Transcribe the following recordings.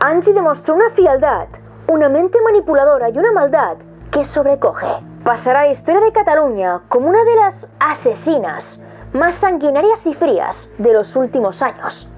Angie demostró una frialdad, una mente manipuladora y una maldad que sobrecoge. Pasará a la historia de Cataluña como una de las asesinas más sanguinarias y frías de los últimos años.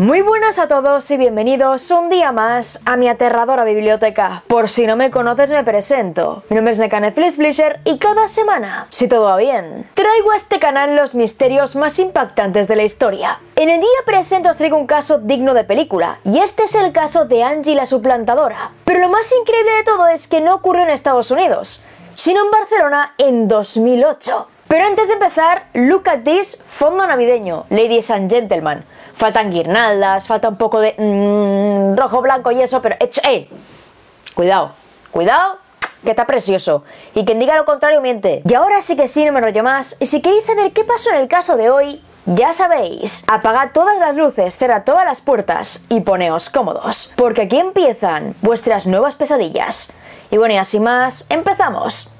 Muy buenas a todos y bienvenidos un día más a mi aterradora biblioteca. Por si no me conoces me presento. Mi nombre es Nekane Flisher y cada semana, si todo va bien, traigo a este canal los misterios más impactantes de la historia. En el día presente os traigo un caso digno de película y este es el caso de Angie la suplantadora. Pero lo más increíble de todo es que no ocurrió en Estados Unidos, sino en Barcelona en 2008. Pero antes de empezar, look at this fondo navideño, ladies and gentlemen faltan guirnaldas, falta un poco de mmm, rojo, blanco y eso, pero ¡eh! Cuidado, cuidado, que está precioso. Y quien diga lo contrario miente. Y ahora sí que sí, no me rollo más. Y si queréis saber qué pasó en el caso de hoy, ya sabéis, apagad todas las luces, cerrad todas las puertas y poneos cómodos, porque aquí empiezan vuestras nuevas pesadillas. Y bueno, y así más, empezamos.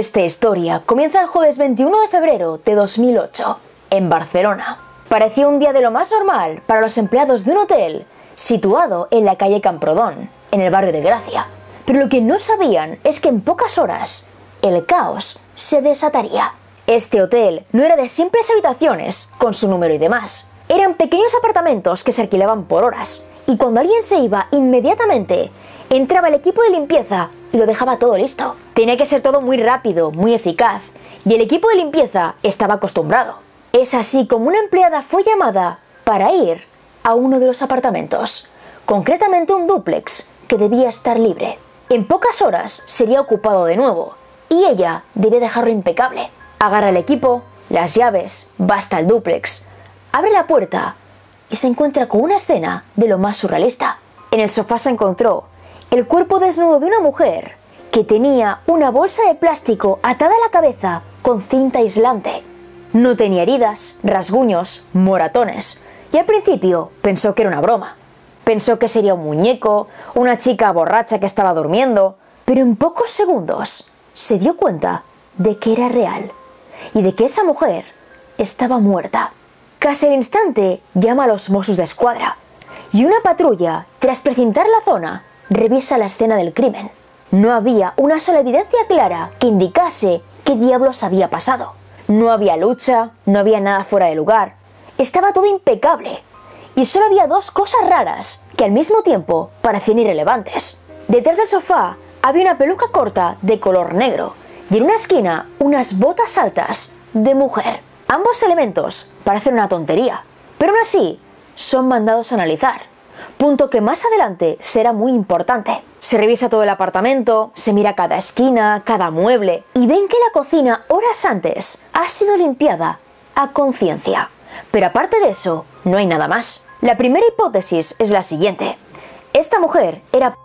Esta historia comienza el jueves 21 de febrero de 2008, en Barcelona. Parecía un día de lo más normal para los empleados de un hotel situado en la calle Camprodón, en el barrio de Gracia. Pero lo que no sabían es que en pocas horas el caos se desataría. Este hotel no era de simples habitaciones con su número y demás. Eran pequeños apartamentos que se alquilaban por horas y cuando alguien se iba inmediatamente entraba el equipo de limpieza y lo dejaba todo listo. Tenía que ser todo muy rápido, muy eficaz, y el equipo de limpieza estaba acostumbrado. Es así como una empleada fue llamada para ir a uno de los apartamentos, concretamente un dúplex que debía estar libre. En pocas horas sería ocupado de nuevo, y ella debe dejarlo impecable. Agarra el equipo, las llaves, basta el dúplex, abre la puerta y se encuentra con una escena de lo más surrealista. En el sofá se encontró el cuerpo desnudo de una mujer que tenía una bolsa de plástico atada a la cabeza con cinta aislante. No tenía heridas, rasguños, moratones, y al principio pensó que era una broma. Pensó que sería un muñeco, una chica borracha que estaba durmiendo, pero en pocos segundos se dio cuenta de que era real y de que esa mujer estaba muerta. Casi al instante llama a los Mossos de Escuadra y una patrulla, tras precintar la zona, revisa la escena del crimen. No había una sola evidencia clara que indicase qué diablos había pasado. No había lucha, no había nada fuera de lugar. Estaba todo impecable. Y solo había dos cosas raras que al mismo tiempo parecían irrelevantes. Detrás del sofá había una peluca corta de color negro y en una esquina unas botas altas de mujer. Ambos elementos parecen una tontería, pero aún así son mandados a analizar punto que más adelante será muy importante. Se revisa todo el apartamento, se mira cada esquina, cada mueble y ven que la cocina horas antes ha sido limpiada a conciencia. Pero aparte de eso, no hay nada más. La primera hipótesis es la siguiente. Esta mujer era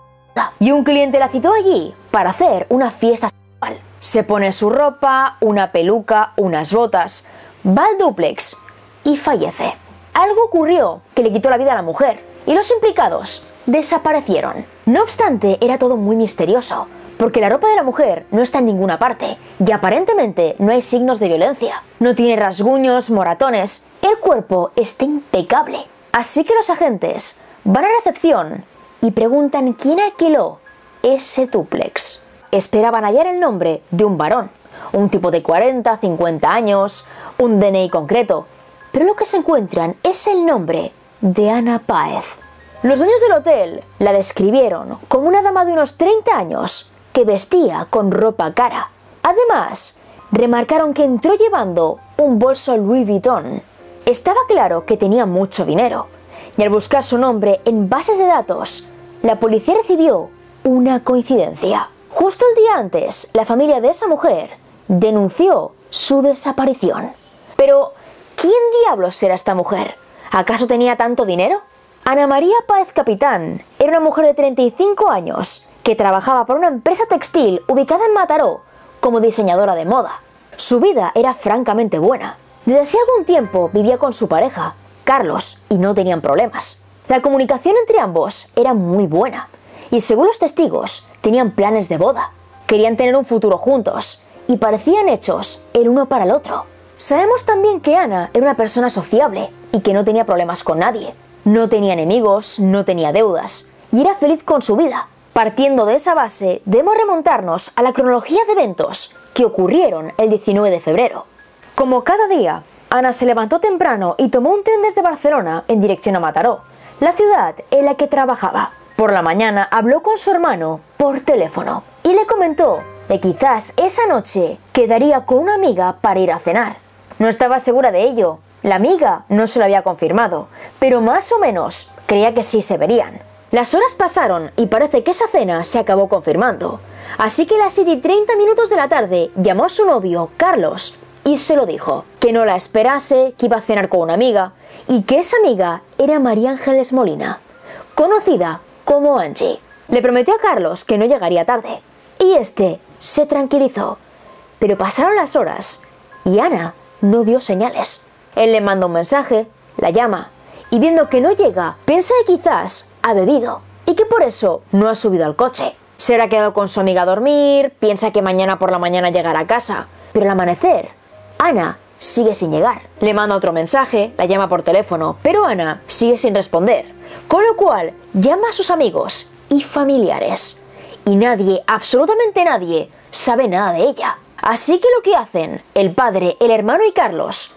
y un cliente la citó allí para hacer una fiesta sexual. Se pone su ropa, una peluca, unas botas, va al duplex y fallece. Algo ocurrió que le quitó la vida a la mujer y los implicados desaparecieron. No obstante, era todo muy misterioso, porque la ropa de la mujer no está en ninguna parte y aparentemente no hay signos de violencia. No tiene rasguños, moratones, el cuerpo está impecable. Así que los agentes van a recepción y preguntan quién alquiló ese duplex. Esperaban hallar el nombre de un varón, un tipo de 40, 50 años, un DNI concreto, pero lo que se encuentran es el nombre de Ana Páez. Los dueños del hotel la describieron como una dama de unos 30 años que vestía con ropa cara. Además, remarcaron que entró llevando un bolso Louis Vuitton. Estaba claro que tenía mucho dinero, y al buscar su nombre en bases de datos, la policía recibió una coincidencia. Justo el día antes, la familia de esa mujer denunció su desaparición. Pero, ¿quién diablos era esta mujer? ¿Acaso tenía tanto dinero? Ana María Páez Capitán era una mujer de 35 años que trabajaba para una empresa textil ubicada en Mataró como diseñadora de moda. Su vida era francamente buena. Desde hacía algún tiempo vivía con su pareja, Carlos, y no tenían problemas. La comunicación entre ambos era muy buena, y según los testigos, tenían planes de boda. Querían tener un futuro juntos, y parecían hechos el uno para el otro. Sabemos también que Ana era una persona sociable y que no tenía problemas con nadie. No tenía enemigos, no tenía deudas, y era feliz con su vida. Partiendo de esa base, debemos remontarnos a la cronología de eventos que ocurrieron el 19 de febrero. Como cada día, Ana se levantó temprano y tomó un tren desde Barcelona en dirección a Mataró, la ciudad en la que trabajaba. Por la mañana habló con su hermano por teléfono y le comentó que quizás esa noche quedaría con una amiga para ir a cenar. No estaba segura de ello, la amiga no se lo había confirmado, pero más o menos creía que sí se verían. Las horas pasaron y parece que esa cena se acabó confirmando. Así que a las 7 y 30 minutos de la tarde llamó a su novio, Carlos, y se lo dijo, que no la esperase, que iba a cenar con una amiga, y que esa amiga era María Ángeles Molina, conocida como Angie. Le prometió a Carlos que no llegaría tarde, y este se tranquilizó. Pero pasaron las horas y Ana no dio señales. Él le manda un mensaje, la llama, y viendo que no llega, piensa que quizás ha bebido y que por eso no ha subido al coche. Se ha quedado con su amiga a dormir, piensa que mañana por la mañana llegará a casa, pero al amanecer, Ana sigue sin llegar. Le manda otro mensaje, la llama por teléfono, pero Ana sigue sin responder, con lo cual llama a sus amigos y familiares. Y nadie, absolutamente nadie, sabe nada de ella. Así que lo que hacen el padre, el hermano y Carlos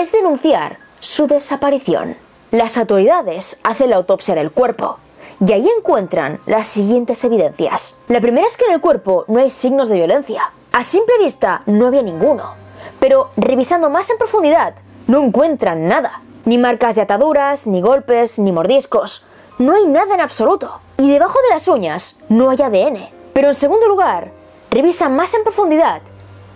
es denunciar su desaparición. Las autoridades hacen la autopsia del cuerpo y ahí encuentran las siguientes evidencias. La primera es que en el cuerpo no hay signos de violencia. A simple vista no había ninguno, pero revisando más en profundidad no encuentran nada. Ni marcas de ataduras, ni golpes, ni mordiscos. No hay nada en absoluto. Y debajo de las uñas no hay ADN. Pero en segundo lugar, revisan más en profundidad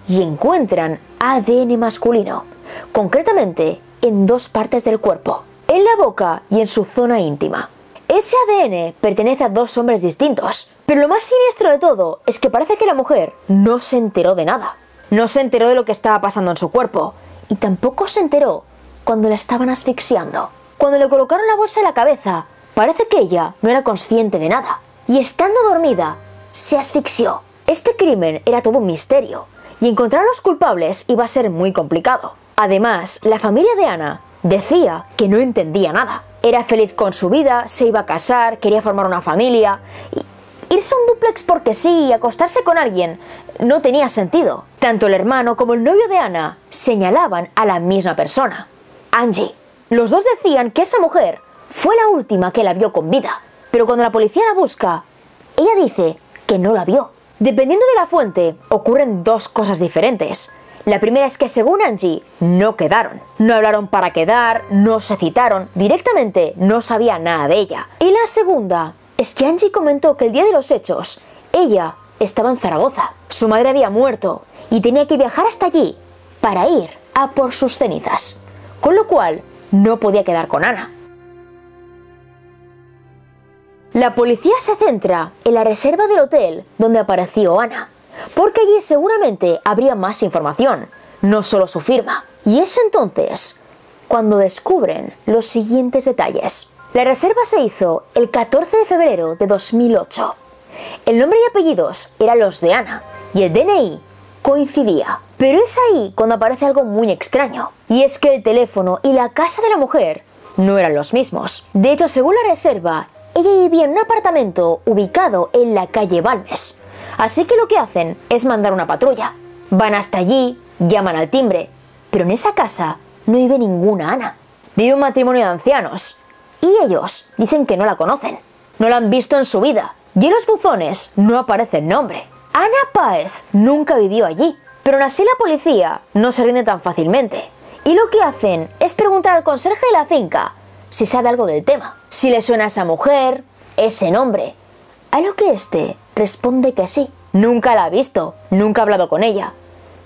y encuentran ADN masculino, concretamente en dos partes del cuerpo, en la boca y en su zona íntima. Ese ADN pertenece a dos hombres distintos, pero lo más siniestro de todo es que parece que la mujer no se enteró de nada. No se enteró de lo que estaba pasando en su cuerpo y tampoco se enteró cuando la estaban asfixiando. Cuando le colocaron la bolsa en la cabeza, parece que ella no era consciente de nada y estando dormida, se asfixió. Este crimen era todo un misterio y encontrar a los culpables iba a ser muy complicado. Además, la familia de Ana decía que no entendía nada. Era feliz con su vida, se iba a casar, quería formar una familia. Irse a un duplex porque sí y acostarse con alguien no tenía sentido. Tanto el hermano como el novio de Ana señalaban a la misma persona, Angie. Los dos decían que esa mujer fue la última que la vio con vida, pero cuando la policía la busca, ella dice que no la vio. Dependiendo de la fuente, ocurren dos cosas diferentes. La primera es que según Angie, no quedaron. No hablaron para quedar, no se citaron, directamente no sabía nada de ella. Y la segunda es que Angie comentó que el día de los hechos, ella estaba en Zaragoza. Su madre había muerto y tenía que viajar hasta allí para ir a por sus cenizas. Con lo cual, no podía quedar con Ana. La policía se centra en la reserva del hotel donde apareció Ana, porque allí seguramente habría más información, no solo su firma. Y es entonces cuando descubren los siguientes detalles. La reserva se hizo el 14 de febrero de 2008. El nombre y apellidos eran los de Ana y el DNI coincidía. Pero es ahí cuando aparece algo muy extraño, y es que el teléfono y la casa de la mujer no eran los mismos. De hecho, según la reserva, ella vivía en un apartamento ubicado en la calle Balmes. Así que lo que hacen es mandar una patrulla. Van hasta allí, llaman al timbre, pero en esa casa no vive ninguna Ana. Vive un matrimonio de ancianos, y ellos dicen que no la conocen. No la han visto en su vida, y en los buzones no aparece el nombre. Ana Páez nunca vivió allí, pero aún así la policía no se rinde tan fácilmente. Y lo que hacen es preguntar al conserje de la finca si sabe algo del tema, si le suena a esa mujer, ese nombre. A lo que éste responde que sí. Nunca la ha visto, nunca ha hablado con ella.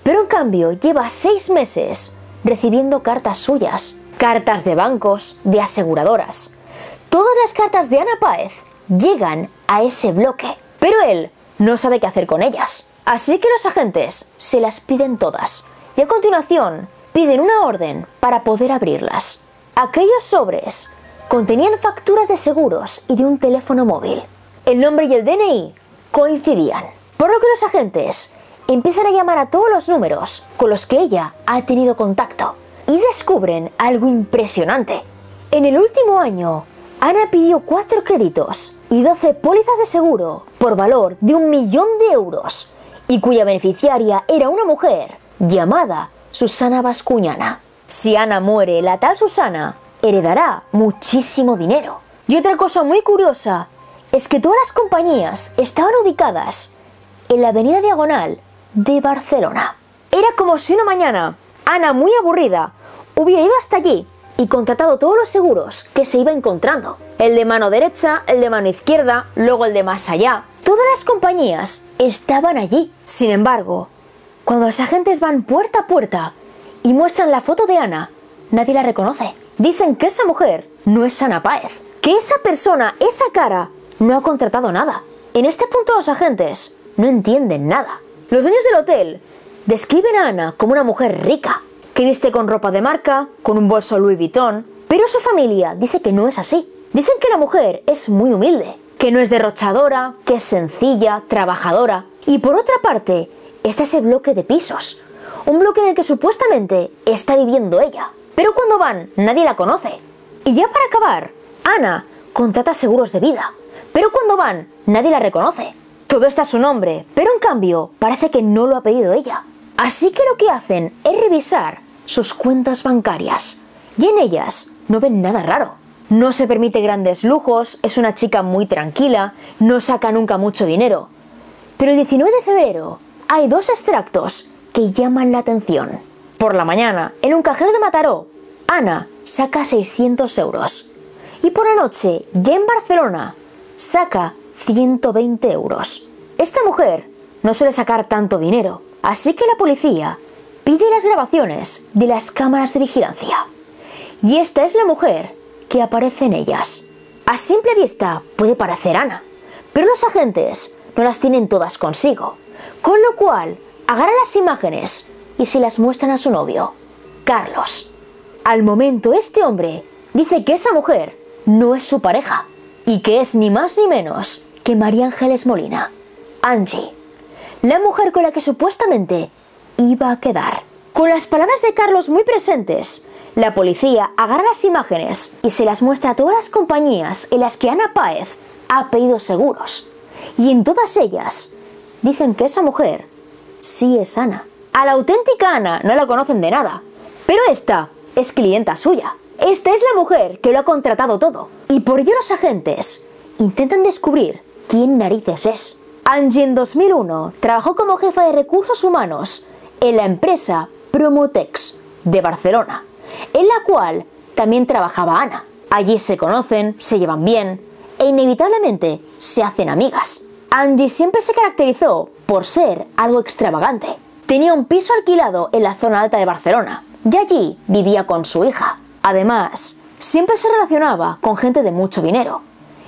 Pero en cambio lleva seis meses recibiendo cartas suyas, cartas de bancos, de aseguradoras. Todas las cartas de Ana Páez llegan a ese bloque, pero él no sabe qué hacer con ellas. Así que los agentes se las piden todas y a continuación piden una orden para poder abrirlas. Aquellos sobres contenían facturas de seguros y de un teléfono móvil. El nombre y el DNI coincidían, por lo que los agentes empiezan a llamar a todos los números con los que ella ha tenido contacto y descubren algo impresionante. En el último año, Ana pidió cuatro créditos y 12 pólizas de seguro por valor de un millón de euros y cuya beneficiaria era una mujer llamada Susana Bascuñana. Si Ana muere, la tal Susana heredará muchísimo dinero. Y otra cosa muy curiosa es que todas las compañías estaban ubicadas en la avenida Diagonal de Barcelona. Era como si una mañana Ana, muy aburrida, hubiera ido hasta allí y contratado todos los seguros que se iba encontrando. El de mano derecha, el de mano izquierda, luego el de más allá. Todas las compañías estaban allí. Sin embargo, cuando los agentes van puerta a puerta y muestran la foto de Ana, nadie la reconoce. Dicen que esa mujer no es Ana Páez, que esa persona, esa cara, no ha contratado nada. En este punto los agentes no entienden nada. Los dueños del hotel describen a Ana como una mujer rica, que viste con ropa de marca, con un bolso Louis Vuitton, pero su familia dice que no es así. Dicen que la mujer es muy humilde, que no es derrochadora, que es sencilla, trabajadora. Y por otra parte, está ese bloque de pisos, un bloque en el que supuestamente está viviendo ella. Pero cuando van, nadie la conoce. Y ya para acabar, Ana contrata seguros de vida, pero cuando van, nadie la reconoce. Todo está a su nombre, pero en cambio parece que no lo ha pedido ella. Así que lo que hacen es revisar sus cuentas bancarias y en ellas no ven nada raro. No se permite grandes lujos, es una chica muy tranquila, no saca nunca mucho dinero. Pero el 19 de febrero hay dos extractos que llaman la atención. Por la mañana, en un cajero de Mataró, Ana saca 600 euros. Y por la noche, ya en Barcelona, saca 120 euros. Esta mujer no suele sacar tanto dinero, así que la policía pide las grabaciones de las cámaras de vigilancia. Y esta es la mujer que aparece en ellas. A simple vista puede parecer Ana, pero los agentes no las tienen todas consigo, con lo cual agarran las imágenes y se las muestran a su novio, Carlos. Al momento este hombre dice que esa mujer no es su pareja y que es ni más ni menos que María Ángeles Molina, Angie, la mujer con la que supuestamente iba a quedar. Con las palabras de Carlos muy presentes, la policía agarra las imágenes y se las muestra a todas las compañías en las que Ana Páez ha pedido seguros. Y en todas ellas dicen que esa mujer sí es Ana. A la auténtica Ana no la conocen de nada, pero esta es clienta suya. Esta es la mujer que lo ha contratado todo. Y por ello los agentes intentan descubrir quién narices es. Angie en 2001 trabajó como jefa de recursos humanos en la empresa Promotex de Barcelona, en la cual también trabajaba Ana. Allí se conocen, se llevan bien e inevitablemente se hacen amigas. Angie siempre se caracterizó por ser algo extravagante. Tenía un piso alquilado en la zona alta de Barcelona y allí vivía con su hija. Además, siempre se relacionaba con gente de mucho dinero.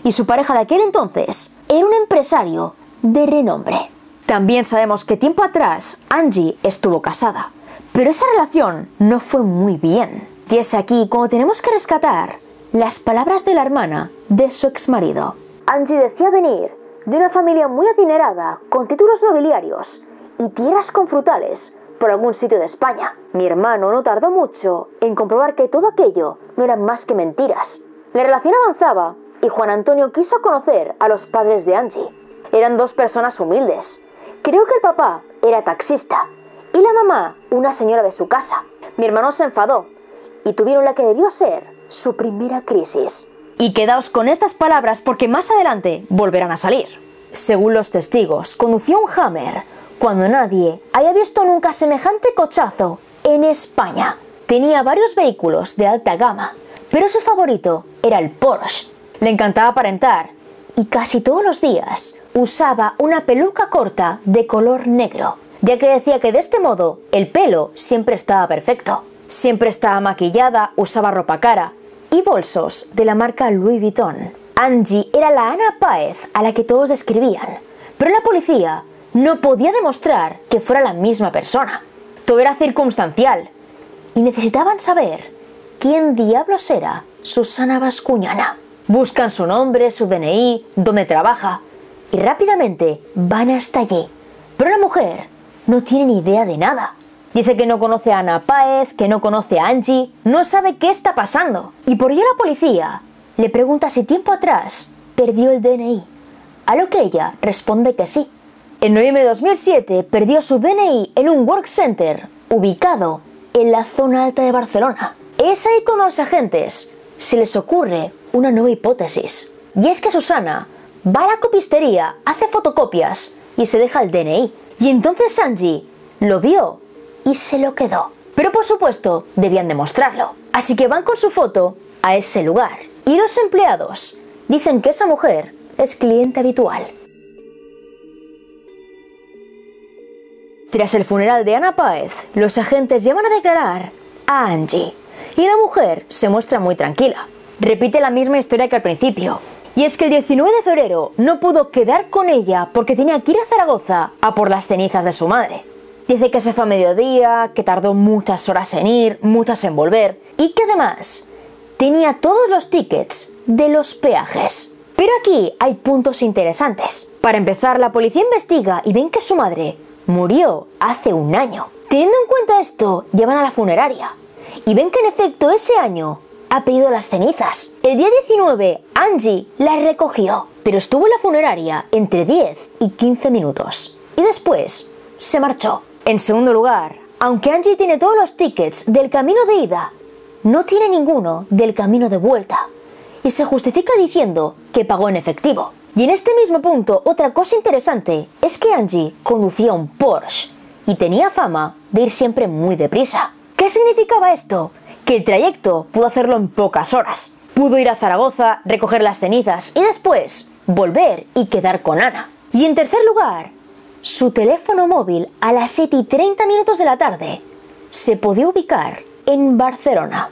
Y su pareja de aquel entonces era un empresario de renombre. También sabemos que tiempo atrás Angie estuvo casada, pero esa relación no fue muy bien. Y es aquí como tenemos que rescatar las palabras de la hermana de su exmarido. Angie decía venir de una familia muy adinerada, con títulos nobiliarios y tierras con frutales, por algún sitio de España. Mi hermano no tardó mucho en comprobar que todo aquello no eran más que mentiras. La relación avanzaba y Juan Antonio quiso conocer a los padres de Angie. Eran dos personas humildes. Creo que el papá era taxista y la mamá una señora de su casa. Mi hermano se enfadó y tuvieron la que debió ser su primera crisis. Y quedaos con estas palabras porque más adelante volverán a salir. Según los testigos, condució un Hammer cuando nadie haya visto nunca semejante cochazo en España. Tenía varios vehículos de alta gama, pero su favorito era el Porsche. Le encantaba aparentar y casi todos los días usaba una peluca corta de color negro, ya que decía que de este modo el pelo siempre estaba perfecto. Siempre estaba maquillada, usaba ropa cara y bolsos de la marca Louis Vuitton. Angie era la Ana Páez a la que todos describían, pero la policía no podía demostrar que fuera la misma persona. Todo era circunstancial. y necesitaban saber quién diablos era Susana Bascuñana. Buscan su nombre, su DNI, dónde trabaja y rápidamente van hasta allí. Pero la mujer no tiene ni idea de nada. Dice que no conoce a Ana Páez, que no conoce a Angie, no sabe qué está pasando. Y por ello la policía le pregunta si tiempo atrás perdió el DNI, a lo que ella responde que sí. En noviembre de 2007 perdió su DNI en un work center ubicado en la zona alta de Barcelona. Es ahí cuando a los agentes se les ocurre una nueva hipótesis. Y es que Susana va a la copistería, hace fotocopias y se deja el DNI. Y entonces Angie lo vio y se lo quedó. Pero por supuesto debían demostrarlo. Así que van con su foto a ese lugar. Y los empleados dicen que esa mujer es cliente habitual. Tras el funeral de Ana Páez, los agentes llevan a declarar a Angie. Y la mujer se muestra muy tranquila. Repite la misma historia que al principio. Y es que el 19 de febrero no pudo quedar con ella porque tenía que ir a Zaragoza a por las cenizas de su madre. Dice que se fue a mediodía, que tardó muchas horas en ir, muchas en volver y que además tenía todos los tickets de los peajes. Pero aquí hay puntos interesantes. Para empezar, la policía investiga y ven que su madre murió hace un año. Teniendo en cuenta esto, llevan a la funeraria y ven que en efecto ese año ha pedido las cenizas. El día 19, Angie las recogió, pero estuvo en la funeraria entre 10 y 15 minutos. Y después se marchó. En segundo lugar, aunque Angie tiene todos los tickets del camino de ida, no tiene ninguno del camino de vuelta. Y se justifica diciendo que pagó en efectivo. Y en este mismo punto, otra cosa interesante es que Angie conducía un Porsche y tenía fama de ir siempre muy deprisa. ¿Qué significaba esto? Que el trayecto pudo hacerlo en pocas horas. Pudo ir a Zaragoza, recoger las cenizas y después volver y quedar con Ana. Y en tercer lugar, su teléfono móvil a las 7 y 30 minutos de la tarde se podía ubicar en Barcelona.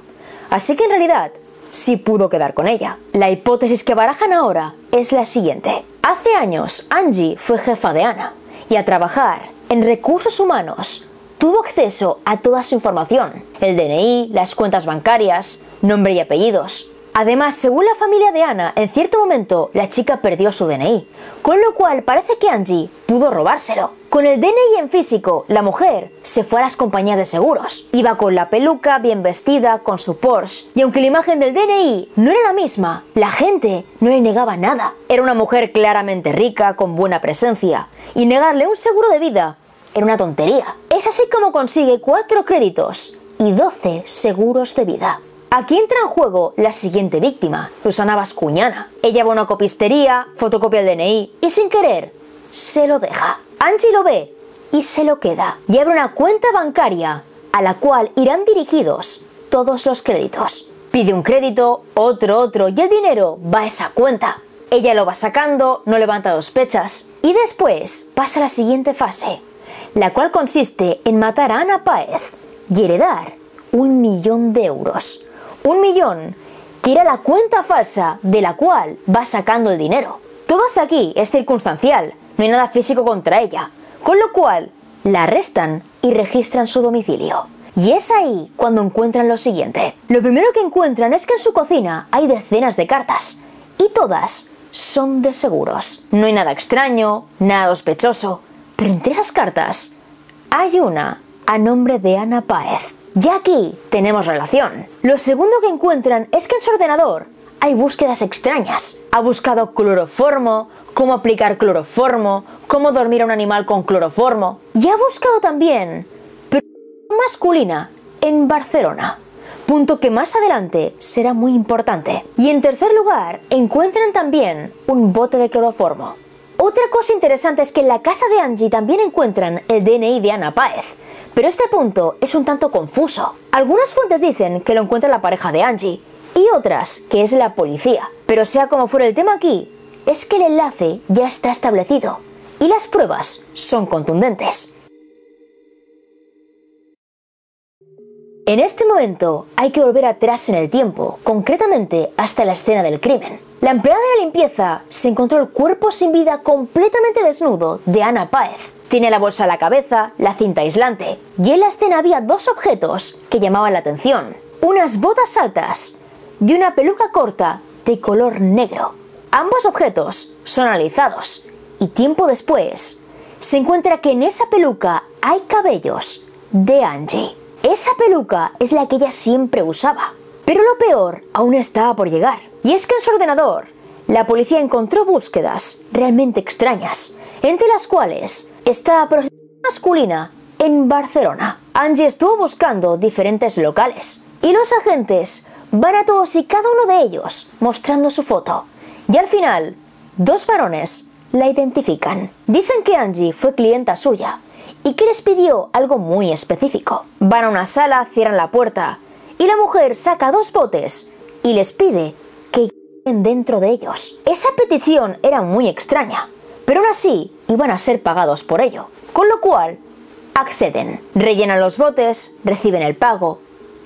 Así que en realidad sí pudo quedar con ella. La hipótesis que barajan ahora es la siguiente. Hace años Angie fue jefa de Ana y a trabajar en recursos humanos tuvo acceso a toda su información, el DNI, las cuentas bancarias, nombre y apellidos. Además, según la familia de Ana, en cierto momento la chica perdió su DNI, con lo cual parece que Angie pudo robárselo. Con el DNI en físico, la mujer se fue a las compañías de seguros. Iba con la peluca, bien vestida, con su Porsche, y aunque la imagen del DNI no era la misma, la gente no le negaba nada. Era una mujer claramente rica, con buena presencia, y negarle un seguro de vida era una tontería. Es así como consigue 4 créditos y 12 seguros de vida. Aquí entra en juego la siguiente víctima, Susana Bascuñana. Ella va a una copistería, fotocopia el DNI y sin querer se lo deja. Angie lo ve y se lo queda. Abre una cuenta bancaria a la cual irán dirigidos todos los créditos. Pide un crédito, otro, otro y el dinero va a esa cuenta. Ella lo va sacando, no levanta sospechas y después pasa a la siguiente fase la cual consiste en matar a Ana Páez y heredar un millón de euros. Un millón que irá la cuenta falsa de la cual va sacando el dinero. Todo hasta aquí es circunstancial, no hay nada físico contra ella, con lo cual la arrestan y registran su domicilio. Y es ahí cuando encuentran lo siguiente. Lo primero que encuentran es que en su cocina hay decenas de cartas, y todas son de seguros. No hay nada extraño, nada sospechoso, pero entre esas cartas hay una a nombre de Ana Páez. Ya aquí tenemos relación. Lo segundo que encuentran es que en su ordenador hay búsquedas extrañas. Ha buscado cloroformo, cómo aplicar cloroformo, cómo dormir a un animal con cloroformo. Y ha buscado también masculina en Barcelona. Punto que más adelante será muy importante. Y en tercer lugar, encuentran también un bote de cloroformo. Otra cosa interesante es que en la casa de Angie también encuentran el DNI de Ana Páez, pero este punto es un tanto confuso. Algunas fuentes dicen que lo encuentra la pareja de Angie y otras que es la policía. Pero sea como fuera el tema aquí, es que el enlace ya está establecido y las pruebas son contundentes. En este momento hay que volver atrás en el tiempo, concretamente hasta la escena del crimen. La empleada de la limpieza se encontró el cuerpo sin vida completamente desnudo de Ana Páez. Tiene la bolsa a la cabeza, la cinta aislante, y en la escena había dos objetos que llamaban la atención. Unas botas altas y una peluca corta de color negro. Ambos objetos son analizados y tiempo después se encuentra que en esa peluca hay cabellos de Angie. Esa peluca es la que ella siempre usaba. Pero lo peor aún estaba por llegar. Y es que en su ordenador, la policía encontró búsquedas realmente extrañas, entre las cuales está prostitución masculina en Barcelona. Angie estuvo buscando diferentes locales y los agentes van a todos y cada uno de ellos mostrando su foto. Y al final, dos varones la identifican. Dicen que Angie fue clienta suya y que les pidió algo muy específico. Van a una sala, cierran la puerta y la mujer saca dos botes y les pide que dentro de ellos. Esa petición era muy extraña, pero aún así iban a ser pagados por ello, con lo cual acceden, rellenan los botes, reciben el pago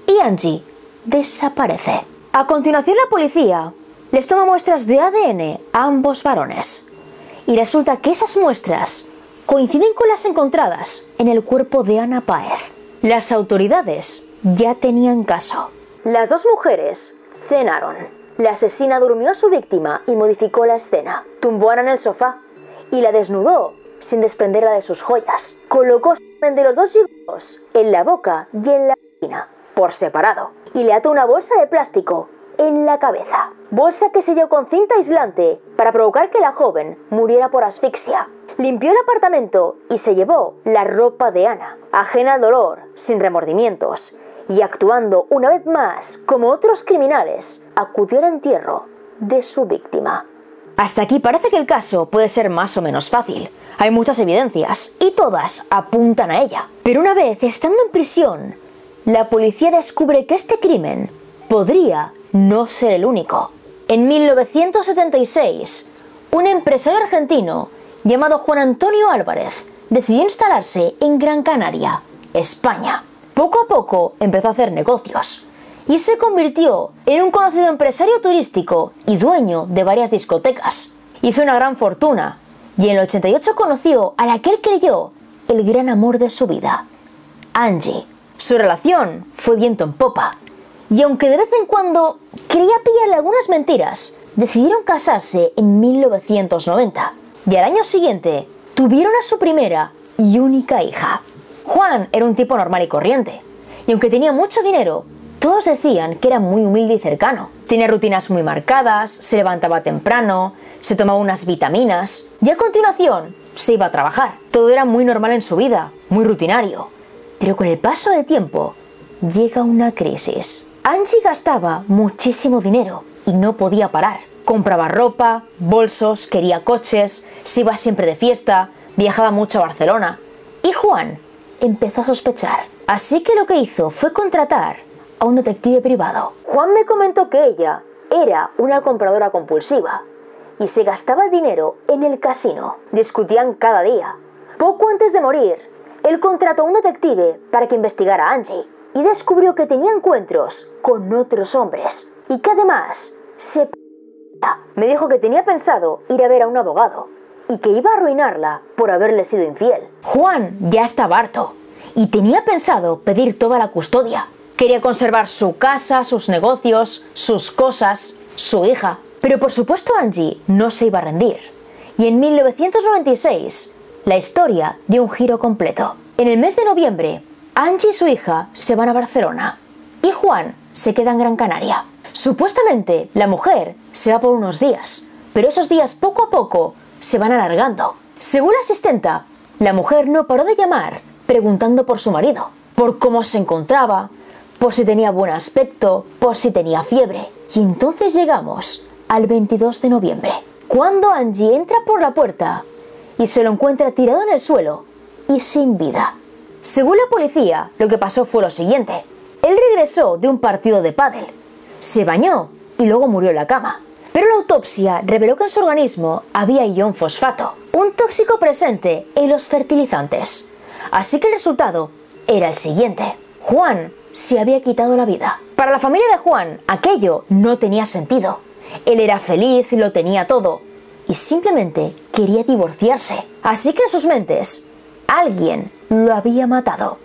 y Angie desaparece. A continuación la policía les toma muestras de ADN a ambos varones y resulta que esas muestras coinciden con las encontradas en el cuerpo de Ana Páez. Las autoridades ya tenían caso. Las dos mujeres cenaron. La asesina durmió a su víctima y modificó la escena. Tumbó a Ana en el sofá y la desnudó sin desprenderla de sus joyas. Colocó de los dos higos en la boca y en la vagina, por separado, y le ató una bolsa de plástico en la cabeza. Bolsa que selló con cinta aislante para provocar que la joven muriera por asfixia limpió el apartamento y se llevó la ropa de Ana, ajena al dolor, sin remordimientos, y actuando una vez más como otros criminales, acudió al entierro de su víctima. Hasta aquí parece que el caso puede ser más o menos fácil. Hay muchas evidencias y todas apuntan a ella. Pero una vez estando en prisión, la policía descubre que este crimen podría no ser el único. En 1976, un empresario argentino llamado Juan Antonio Álvarez, decidió instalarse en Gran Canaria, España. Poco a poco empezó a hacer negocios y se convirtió en un conocido empresario turístico y dueño de varias discotecas. Hizo una gran fortuna y en el 88 conoció a la que él creyó el gran amor de su vida, Angie. Su relación fue viento en popa y aunque de vez en cuando quería pillarle algunas mentiras, decidieron casarse en 1990 y al año siguiente tuvieron a su primera y única hija. Juan era un tipo normal y corriente, y aunque tenía mucho dinero, todos decían que era muy humilde y cercano. Tenía rutinas muy marcadas, se levantaba temprano, se tomaba unas vitaminas y a continuación se iba a trabajar. Todo era muy normal en su vida, muy rutinario. Pero con el paso del tiempo llega una crisis. Angie gastaba muchísimo dinero y no podía parar. Compraba ropa, bolsos, quería coches, se iba siempre de fiesta, viajaba mucho a Barcelona. Y Juan empezó a sospechar. Así que lo que hizo fue contratar a un detective privado. Juan me comentó que ella era una compradora compulsiva y se gastaba dinero en el casino. Discutían cada día. Poco antes de morir, él contrató a un detective para que investigara a Angie y descubrió que tenía encuentros con otros hombres y que además se me dijo que tenía pensado ir a ver a un abogado y que iba a arruinarla por haberle sido infiel. Juan ya estaba harto y tenía pensado pedir toda la custodia. Quería conservar su casa, sus negocios, sus cosas, su hija. Pero por supuesto Angie no se iba a rendir. Y en 1996 la historia dio un giro completo. En el mes de noviembre, Angie y su hija se van a Barcelona y Juan se queda en Gran Canaria. Supuestamente la mujer se va por unos días, pero esos días poco a poco se van alargando. Según la asistenta, la mujer no paró de llamar preguntando por su marido, por cómo se encontraba, por si tenía buen aspecto, por si tenía fiebre. Y entonces llegamos al 22 de noviembre, cuando Angie entra por la puerta y se lo encuentra tirado en el suelo y sin vida. Según la policía, lo que pasó fue lo siguiente. Él regresó de un partido de pádel se bañó y luego murió en la cama. Pero la autopsia reveló que en su organismo había ion fosfato, un tóxico presente en los fertilizantes. Así que el resultado era el siguiente. Juan se había quitado la vida. Para la familia de Juan, aquello no tenía sentido. Él era feliz, lo tenía todo, y simplemente quería divorciarse. Así que en sus mentes, alguien lo había matado.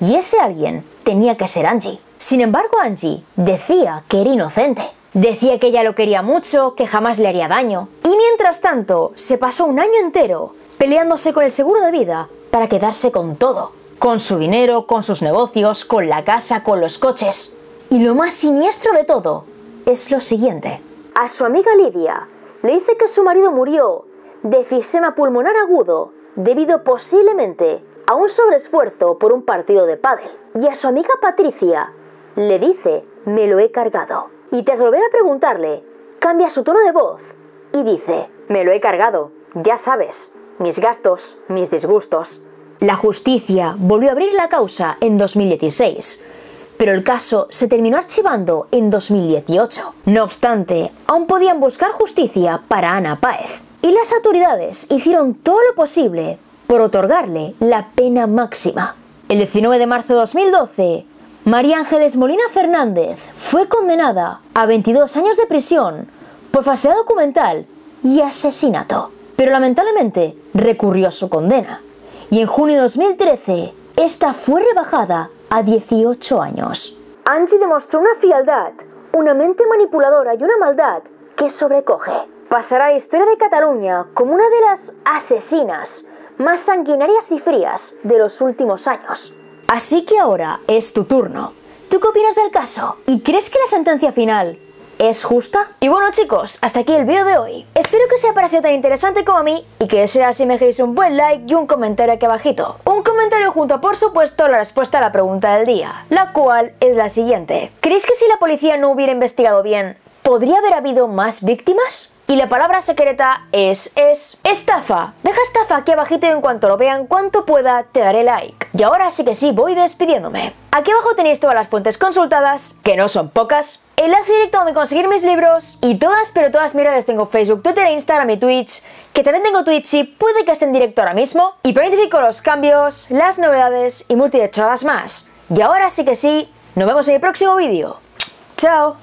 Y ese alguien tenía que ser Angie. Sin embargo, Angie decía que era inocente. Decía que ella lo quería mucho, que jamás le haría daño. Y mientras tanto, se pasó un año entero peleándose con el seguro de vida para quedarse con todo. Con su dinero, con sus negocios, con la casa, con los coches. Y lo más siniestro de todo es lo siguiente. A su amiga Lidia le dice que su marido murió de efisema pulmonar agudo debido posiblemente a un sobreesfuerzo por un partido de pádel. Y a su amiga Patricia le dice, me lo he cargado. Y tras volver a preguntarle, cambia su tono de voz y dice, me lo he cargado, ya sabes, mis gastos, mis disgustos. La justicia volvió a abrir la causa en 2016, pero el caso se terminó archivando en 2018. No obstante, aún podían buscar justicia para Ana Páez, y las autoridades hicieron todo lo posible por otorgarle la pena máxima. El 19 de marzo de 2012, María Ángeles Molina Fernández fue condenada a 22 años de prisión por falsedad documental y asesinato. Pero lamentablemente recurrió su condena y en junio de 2013 esta fue rebajada a 18 años. Angie demostró una frialdad, una mente manipuladora y una maldad que sobrecoge. Pasará a la historia de Cataluña como una de las asesinas más sanguinarias y frías de los últimos años. Así que ahora es tu turno. ¿Tú qué opinas del caso? ¿Y crees que la sentencia final es justa? Y bueno chicos, hasta aquí el vídeo de hoy. Espero que os haya parecido tan interesante como a mí y que sea así me dejéis un buen like y un comentario aquí abajito. Un comentario junto a por supuesto la respuesta a la pregunta del día, la cual es la siguiente. ¿Creéis que si la policía no hubiera investigado bien, podría haber habido más víctimas? Y la palabra secreta es, es, estafa. Deja estafa aquí abajito y en cuanto lo vean cuanto pueda te daré like. Y ahora sí que sí, voy despidiéndome. Aquí abajo tenéis todas las fuentes consultadas, que no son pocas, enlace directo donde conseguir mis libros y todas, pero todas mis redes tengo Facebook, Twitter, Instagram y Twitch, que también tengo Twitch y puede que esté en directo ahora mismo, y planifico los cambios, las novedades y multidechadas más. Y ahora sí que sí, nos vemos en el próximo vídeo. ¡Chao!